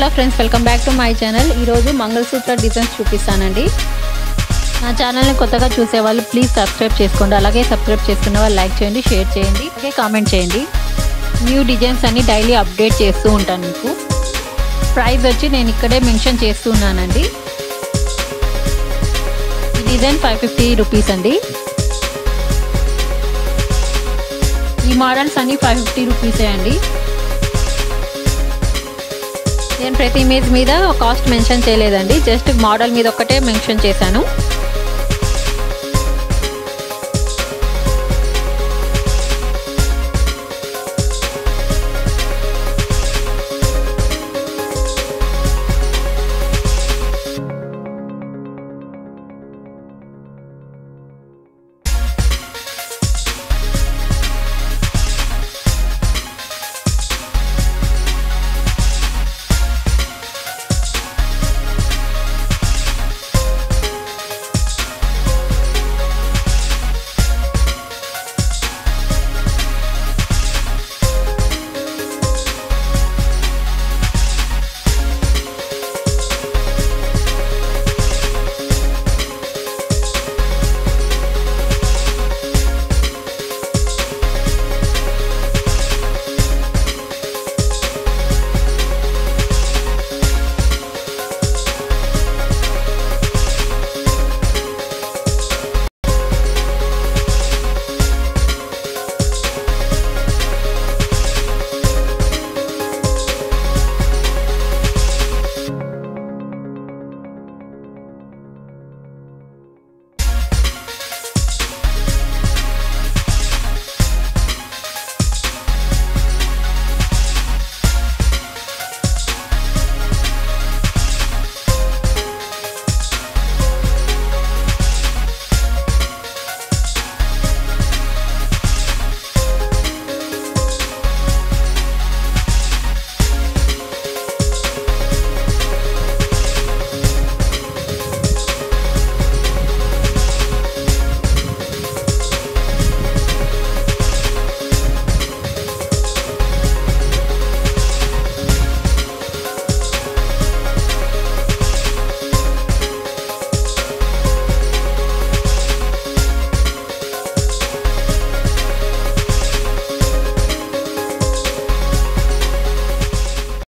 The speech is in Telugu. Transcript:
Hello friends welcome back to my channel. ఈరోజు మంగళసూత్ర డిజైన్స్ చూపిస్తానండి. నా ఛానల్ని కొత్తగా చూసే వాళ్ళు ప్లీజ్ సబ్స్క్రైబ్ చేసుకోండి. అలాగే సబ్స్క్రైబ్ చేసుకున్న వాళ్ళు లైక్ చేయండి షేర్ చేయండి అలాగే కామెంట్ చేయండి. న్యూ డిజైన్స్ అన్ని డైలీ అప్డేట్ చేస్తూ ఉంటాను మీకు. ప్రైస్ వచ్చి నేను ఇక్కడే మెన్షన్ చేస్తూ ఉన్నానండి. ఈ డిజైన్ ఫైవ్ ఫిఫ్టీ రూపీస్ అండి. ఈ మోడల్స్ అన్ని ఫైవ్ ఫిఫ్టీ రూపీసే అండి. నేను ప్రతి ఇమేజ్ మీద కాస్ట్ మెన్షన్ చేయలేదండి. జస్ట్ మోడల్ మీద ఒక్కటే మెన్షన్ చేశాను.